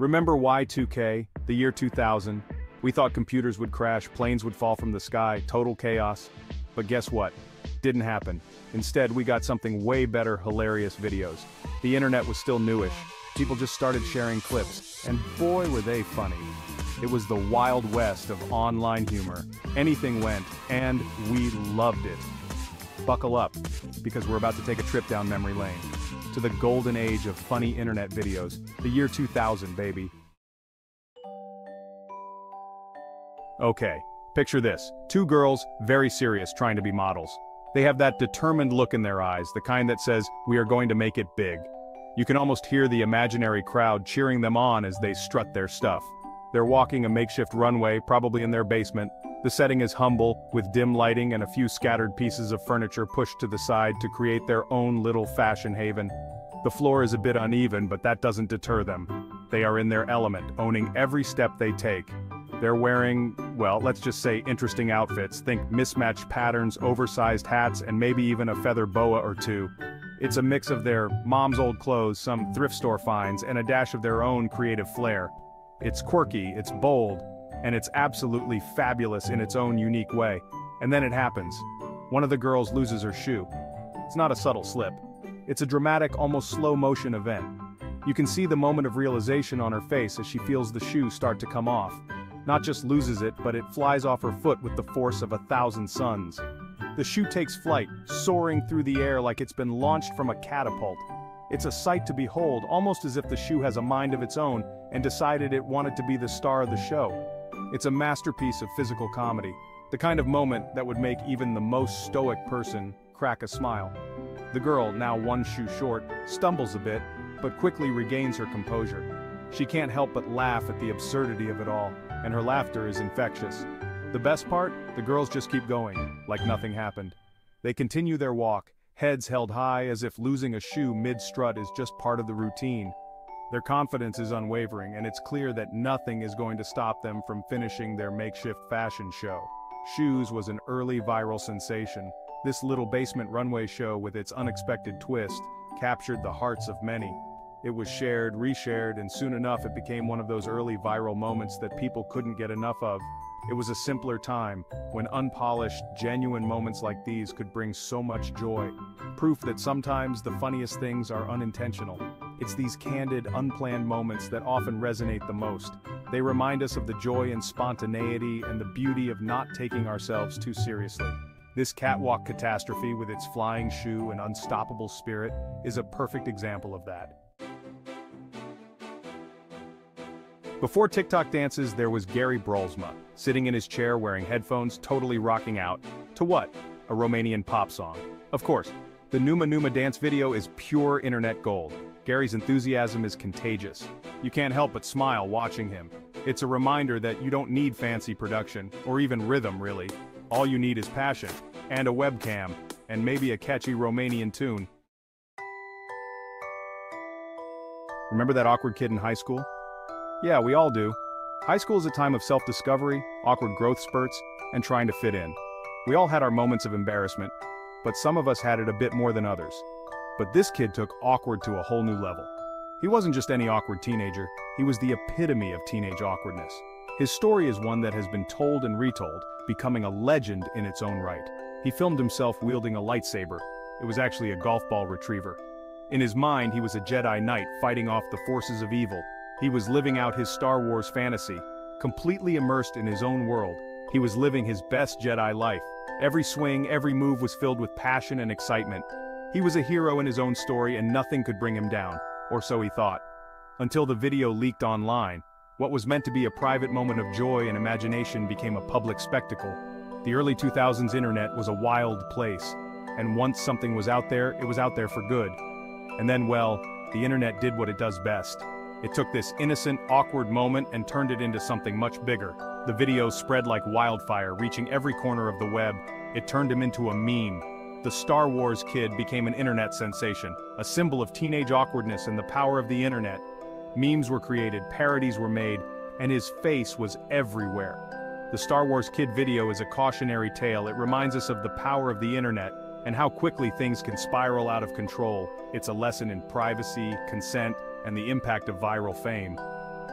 Remember Y2K, the year 2000? We thought computers would crash, planes would fall from the sky, total chaos. But guess what? Didn't happen. Instead, we got something way better, hilarious videos. The internet was still newish. People just started sharing clips, and boy were they funny. It was the wild west of online humor. Anything went, and we loved it. Buckle up, because we're about to take a trip down memory lane. To the golden age of funny internet videos, the year 2000, baby. Okay, picture this. Two girls, very serious, trying to be models. They have that determined look in their eyes, the kind that says, we are going to make it big. You can almost hear the imaginary crowd cheering them on as they strut their stuff. They're walking a makeshift runway, probably in their basement. The setting is humble, with dim lighting and a few scattered pieces of furniture pushed to the side to create their own little fashion haven. The floor is a bit uneven, but that doesn't deter them. They are in their element, owning every step they take. They're wearing, well, let's just say interesting outfits, think mismatched patterns, oversized hats, and maybe even a feather boa or two. It's a mix of their mom's old clothes, some thrift store finds, and a dash of their own creative flair. It's quirky, it's bold, and it's absolutely fabulous in its own unique way. And then it happens. One of the girls loses her shoe. It's not a subtle slip. It's a dramatic, almost slow-motion event. You can see the moment of realization on her face as she feels the shoe start to come off. Not just loses it, but it flies off her foot with the force of a thousand suns. The shoe takes flight, soaring through the air like it's been launched from a catapult. It's a sight to behold, almost as if the shoe has a mind of its own and decided it wanted to be the star of the show. It's a masterpiece of physical comedy, the kind of moment that would make even the most stoic person crack a smile. The girl, now one shoe short, stumbles a bit, but quickly regains her composure. She can't help but laugh at the absurdity of it all, and her laughter is infectious. The best part? The girls just keep going, like nothing happened. They continue their walk, heads held high as if losing a shoe mid-strut is just part of the routine. Their confidence is unwavering and it's clear that nothing is going to stop them from finishing their makeshift fashion show. Shoes was an early viral sensation. This little basement runway show with its unexpected twist captured the hearts of many. It was shared, reshared, and soon enough it became one of those early viral moments that people couldn't get enough of. It was a simpler time, when unpolished, genuine moments like these could bring so much joy. Proof that sometimes the funniest things are unintentional. It's these candid, unplanned moments that often resonate the most. They remind us of the joy and spontaneity and the beauty of not taking ourselves too seriously. This catwalk catastrophe with its flying shoe and unstoppable spirit is a perfect example of that. Before TikTok dances, there was Gary Brolsma, sitting in his chair wearing headphones, totally rocking out. To what? A Romanian pop song. Of course, the Numa Numa dance video is pure internet gold. Gary's enthusiasm is contagious. You can't help but smile watching him. It's a reminder that you don't need fancy production, or even rhythm really. All you need is passion, and a webcam, and maybe a catchy Romanian tune. Remember that awkward kid in high school? Yeah, we all do. High school is a time of self-discovery, awkward growth spurts, and trying to fit in. We all had our moments of embarrassment, but some of us had it a bit more than others. But this kid took awkward to a whole new level. He wasn't just any awkward teenager, he was the epitome of teenage awkwardness. His story is one that has been told and retold, becoming a legend in its own right. He filmed himself wielding a lightsaber. It was actually a golf ball retriever. In his mind, he was a Jedi Knight fighting off the forces of evil, he was living out his Star Wars fantasy, completely immersed in his own world. He was living his best Jedi life. Every swing, every move was filled with passion and excitement. He was a hero in his own story and nothing could bring him down, or so he thought. Until the video leaked online, what was meant to be a private moment of joy and imagination became a public spectacle. The early 2000s internet was a wild place, and once something was out there, it was out there for good. And then, well, the internet did what it does best. It took this innocent, awkward moment and turned it into something much bigger. The video spread like wildfire, reaching every corner of the web. It turned him into a meme. The Star Wars kid became an internet sensation, a symbol of teenage awkwardness and the power of the internet. Memes were created, parodies were made, and his face was everywhere. The Star Wars Kid video is a cautionary tale. It reminds us of the power of the internet and how quickly things can spiral out of control. It's a lesson in privacy, consent, and the impact of viral fame.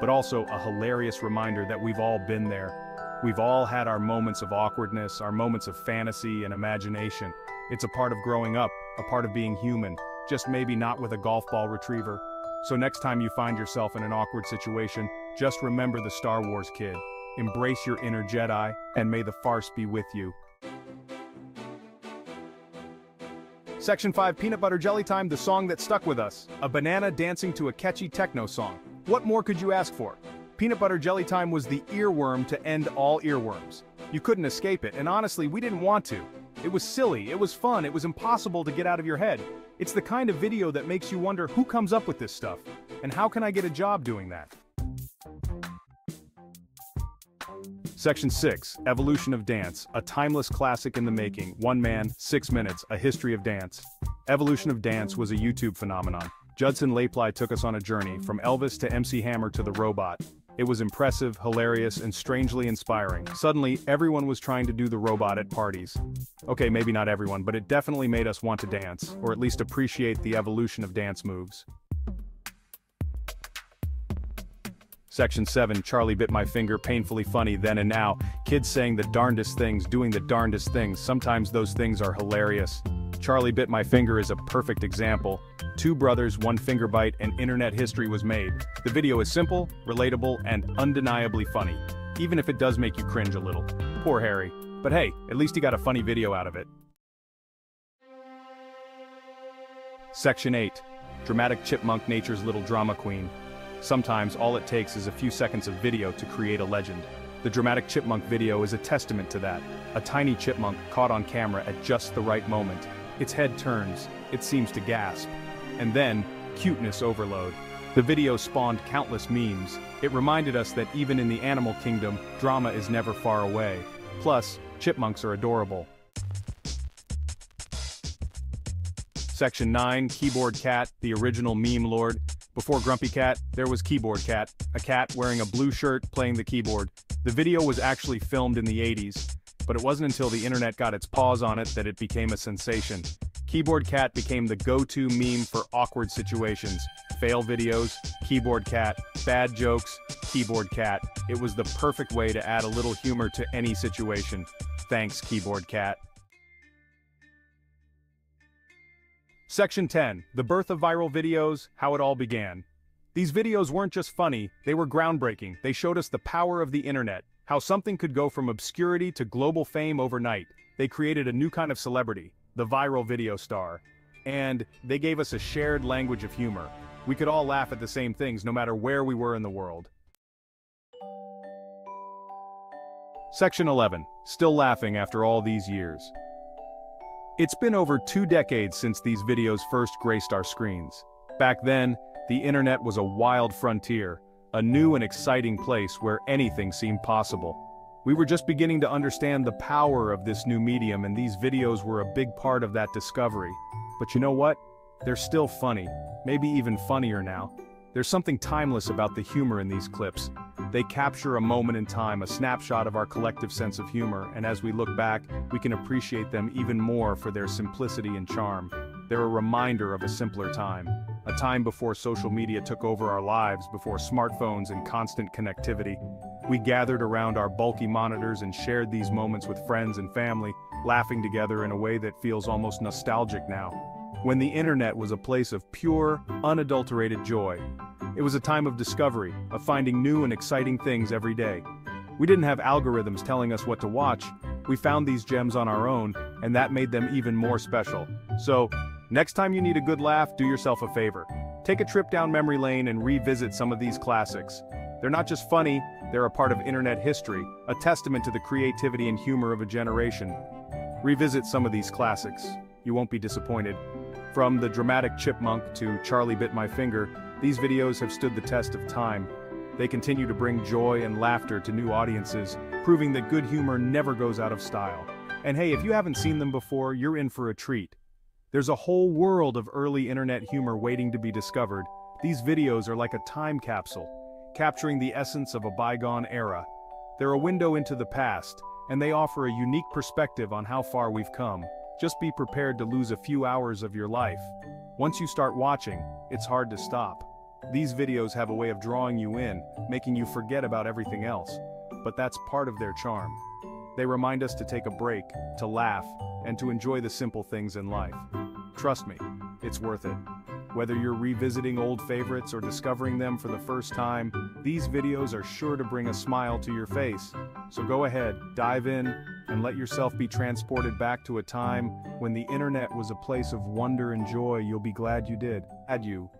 but also a hilarious reminder that we've all been there. We've all had our moments of awkwardness, our moments of fantasy and imagination. It's a part of growing up, a part of being human, just maybe not with a golf ball retriever. So next time you find yourself in an awkward situation, just remember the Star Wars kid. Embrace your inner Jedi, and may the farce be with you. Section 5 Peanut Butter Jelly Time, the song that stuck with us. A banana dancing to a catchy techno song. What more could you ask for? Peanut Butter Jelly Time was the earworm to end all earworms. You couldn't escape it, and honestly, we didn't want to. It was silly, it was fun, it was impossible to get out of your head. It's the kind of video that makes you wonder who comes up with this stuff, and how can I get a job doing that? Section 6, Evolution of Dance, a timeless classic in the making, one man, six minutes, a history of dance. Evolution of Dance was a YouTube phenomenon. Judson Laipply took us on a journey, from Elvis to MC Hammer to The Robot. It was impressive, hilarious, and strangely inspiring. Suddenly, everyone was trying to do the robot at parties. Okay, maybe not everyone, but it definitely made us want to dance, or at least appreciate the evolution of dance moves. Section 7, Charlie bit my finger, painfully funny then and now. Kids saying the darndest things, doing the darndest things, sometimes those things are hilarious. Charlie bit my finger is a perfect example. Two brothers, one finger bite, and internet history was made. The video is simple, relatable, and undeniably funny. Even if it does make you cringe a little. Poor Harry. But hey, at least he got a funny video out of it. Section 8. Dramatic Chipmunk Nature's Little Drama Queen. Sometimes all it takes is a few seconds of video to create a legend. The dramatic chipmunk video is a testament to that. A tiny chipmunk caught on camera at just the right moment. Its head turns, it seems to gasp. And then, cuteness overload. The video spawned countless memes. It reminded us that even in the animal kingdom, drama is never far away. Plus, chipmunks are adorable. Section 9, Keyboard Cat, the original meme lord, before Grumpy Cat, there was Keyboard Cat, a cat wearing a blue shirt playing the keyboard. The video was actually filmed in the 80s, but it wasn't until the internet got its paws on it that it became a sensation. Keyboard Cat became the go-to meme for awkward situations. Fail videos, Keyboard Cat, bad jokes, Keyboard Cat. It was the perfect way to add a little humor to any situation. Thanks, Keyboard Cat. Section 10, The Birth of Viral Videos, How It All Began. These videos weren't just funny, they were groundbreaking. They showed us the power of the internet, how something could go from obscurity to global fame overnight. They created a new kind of celebrity, the viral video star. And they gave us a shared language of humor. We could all laugh at the same things no matter where we were in the world. Section 11, Still Laughing After All These Years. It's been over two decades since these videos first graced our screens. Back then, the internet was a wild frontier, a new and exciting place where anything seemed possible. We were just beginning to understand the power of this new medium and these videos were a big part of that discovery. But you know what? They're still funny, maybe even funnier now. There's something timeless about the humor in these clips, they capture a moment in time, a snapshot of our collective sense of humor, and as we look back, we can appreciate them even more for their simplicity and charm. They're a reminder of a simpler time. A time before social media took over our lives, before smartphones and constant connectivity. We gathered around our bulky monitors and shared these moments with friends and family, laughing together in a way that feels almost nostalgic now. When the internet was a place of pure, unadulterated joy, it was a time of discovery, of finding new and exciting things every day. We didn't have algorithms telling us what to watch, we found these gems on our own, and that made them even more special. So, next time you need a good laugh, do yourself a favor. Take a trip down memory lane and revisit some of these classics. They're not just funny, they're a part of internet history, a testament to the creativity and humor of a generation. Revisit some of these classics. You won't be disappointed. From the dramatic chipmunk to Charlie bit my finger, these videos have stood the test of time. They continue to bring joy and laughter to new audiences, proving that good humor never goes out of style. And hey, if you haven't seen them before, you're in for a treat. There's a whole world of early internet humor waiting to be discovered. These videos are like a time capsule, capturing the essence of a bygone era. They're a window into the past, and they offer a unique perspective on how far we've come. Just be prepared to lose a few hours of your life. Once you start watching, it's hard to stop. These videos have a way of drawing you in, making you forget about everything else. But that's part of their charm. They remind us to take a break, to laugh, and to enjoy the simple things in life. Trust me, it's worth it. Whether you're revisiting old favorites or discovering them for the first time, these videos are sure to bring a smile to your face. So go ahead, dive in, and let yourself be transported back to a time when the internet was a place of wonder and joy you'll be glad you did. Add you.